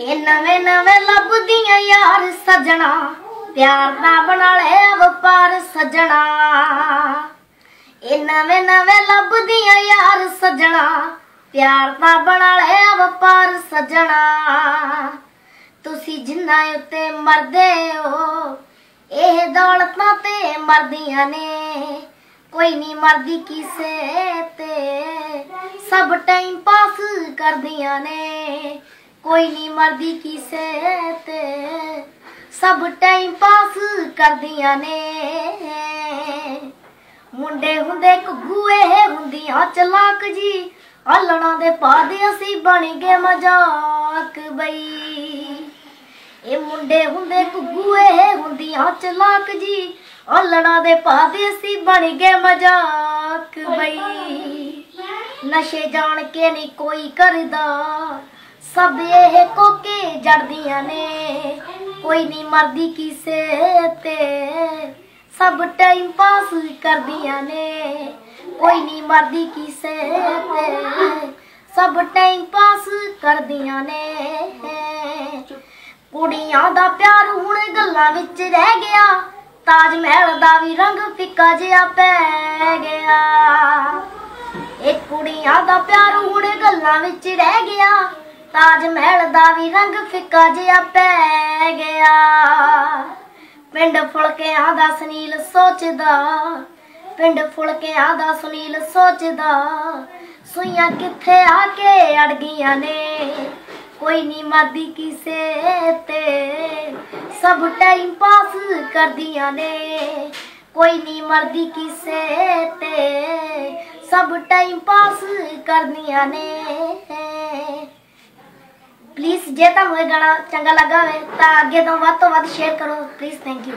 ਇਹ ਨਵੇਂ ਨਵੇਂ ਲੱਭਦੀਆਂ ਯਾਰ ਸਜਣਾ, ਪਿਆਰ ਦਾ ਬਣਾ ਲੈ ਵਪਾਰ ਸਜਣਾ। ਇਹ ਨਵੇਂ ਨਵੇਂ ਲੱਭਦੀਆਂ ਯਾਰ ਸਜਣਾ, ਪਿਆਰ ਦਾ ਬਣਾ ਲੈ ਵਪਾਰ ਸਜਣਾ। ਤੁਸੀਂ ਜਿੰਨਾ ਉੱਤੇ ਮਰਦੇ ਹੋ, ਇਹ ਦੌਲਤਾਂ ਤੇ ਮਰਦੀਆਂ ਨੇ। ਕੋਈ ਨਹੀਂ ਮਰਦੀ ਕਿਸੇ ਤੇ, ਸਭ ਟਾਈਮ ਪਾਸ ਕਰਦੀਆਂ ਨੇ। ਕੋਈ ਨਹੀਂ ਮਰਦੀ ਕਿਸੇ ਤੇ ਸਭ ਟਾਈਮ ਪਾਸ ਕਰਦੀਆਂ ਨੇ। ਮੁੰਡੇ ਹੁੰਦੇ ਘੁੱਗੂਏ ਹੁੰਦੀਆਂ ਚਲਾਕ ਜੀ। ਆਲਣਾ ਦੇ ਪਾਦੇ ਅਸੀਂ ਬਣ ਗਏ ਮਜ਼ਾਕ ਬਈ। ਇਹ ਮੁੰਡੇ ਹੁੰਦੇ ਘੁੱਗੂਏ ਹੁੰਦੀਆਂ ਚਲਾਕ ਜੀ। ਆਲਣਾ ਦੇ ਪਾਦੇ ਅਸੀਂ ਬਣ ਗਏ ਮਜ਼ਾਕ ਬਈ। ਨਸ਼ੇ ਜਾਣ ਕੇ ਨਹੀਂ ਕੋਈ ਕਰਦਾ। ਸਭ ਇਹ ਕੋਕੇ ਜੜਦੀਆਂ ਨੇ। ਕੋਈ ਨਹੀਂ ਮਰਦੀ ਕਿਸੇ ਤੇ। ਸਭ ਟਾਈਮ ਪਾਸ ਕਰਦੀਆਂ ਨੇ। ਕੋਈ ਨਹੀਂ ਮਰਦੀ ਕਿਸੇ ਤੇ। ਸਭ ਟਾਈਮ ਪਾਸ ਕਰਦੀਆਂ ਨੇ। ਕੁੜੀਆਂ ਦਾ ਪਿਆਰ ਹੁਣ ਗੱਲਾਂ ਵਿੱਚ ਰਹਿ ਗਿਆ। ਤਾਜ ਮਹਿਲ ਦਾ ਵੀ ਰੰਗ ਫਿੱਕਾ ਜਿਹਾ ਪੈ ਗਿਆ। ਇਹ ਕੁੜੀਆਂ ਦਾ ਪਿਆਰ ਹੁਣ ਗੱਲਾਂ ਵਿੱਚ ਰਹਿ ਗਿਆ। ਤਾਜ ਮਹਿਲ ਦਾ ਵੀ ਰੰਗ ਫਿੱਕਾ ਜਿਹਾ ਪੈ ਗਿਆ। ਪਿੰਡ ਫੁਲਕਿਆਂ ਦਾ ਸੁਨੀਲ ਸੋਚਦਾ, ਪਿੰਡ ਫੁਲਕਿਆਂ ਦਾ ਸੁਨੀਲ ਸੋਚਦਾ, ਸੂਈਆਂ ਕਿੱਥੇ ਆ ਕੇ ਅੜ ਗਈਆਂ ਨੇ? ਕੋਈ ਨਹੀਂ ਮਰਦੀ ਕਿਸੇ ਤੇ, ਸਭ ਟਾਈਮ ਪਾਸ ਕਰਦੀਆਂ ਨੇ। ਕੋਈ ਨਹੀਂ ਮਰਦੀ ਕਿਸੇ ਤੇ, ਸਭ ਟਾਈਮ ਪਾਸ ਕਰਦੀਆਂ ਨੇ। ਪਲੀਜ਼ ਜੇ ਤੁਹਾਨੂੰ ਇਹ ਗਾਣਾ ਚੰਗਾ ਲੱਗਾ ਹੋਵੇ, ਤਾਂ ਅੱਗੇ ਤੋਂ ਵੱਧ ਤੋਂ ਵੱਧ ਸ਼ੇਅਰ ਕਰੋ। Please thank you